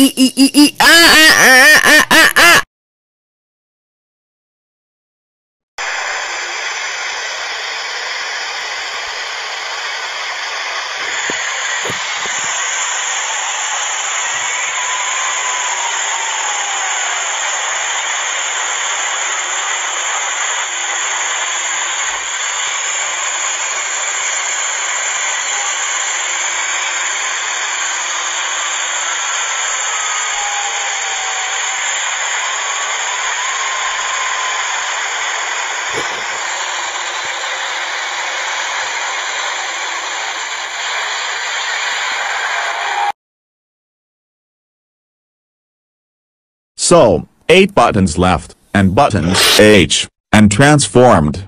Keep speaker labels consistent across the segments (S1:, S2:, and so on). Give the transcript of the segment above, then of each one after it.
S1: i i i i a a a a
S2: So, 8 buttons left, and buttons H, and transformed.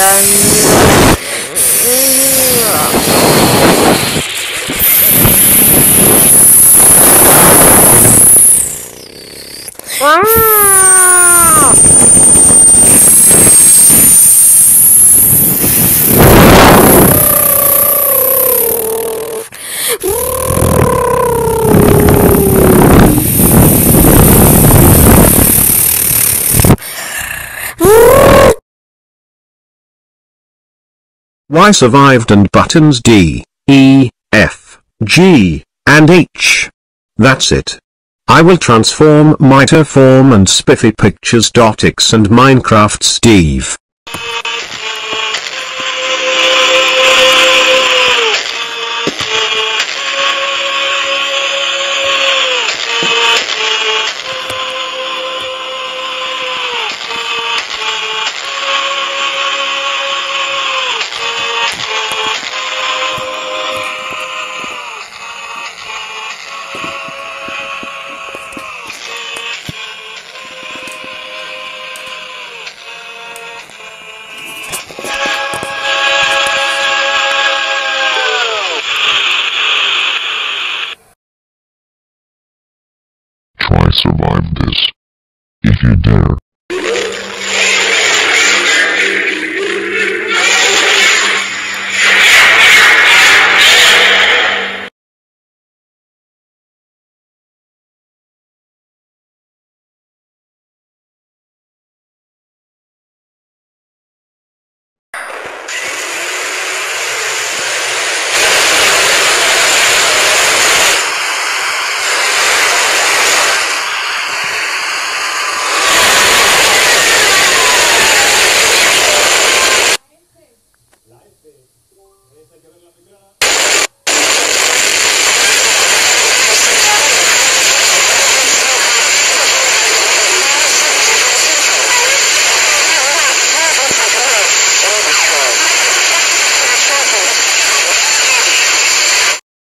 S2: 何するわ。
S3: わー Y survived and buttons D, E, F, G, and H. That's it. I will transform Miterform and Spiffy Pictures. X and Minecraft Steve.